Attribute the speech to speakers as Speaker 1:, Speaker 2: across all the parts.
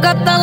Speaker 1: got the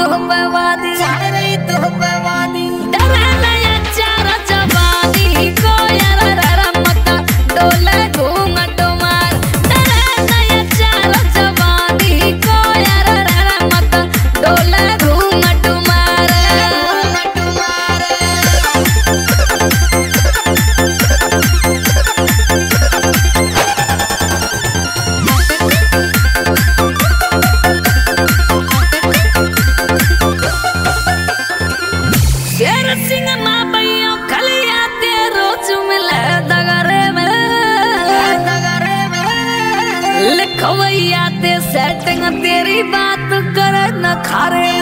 Speaker 1: खवैया ते तेरी बात करे न खारे।